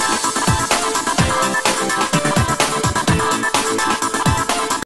Thank you.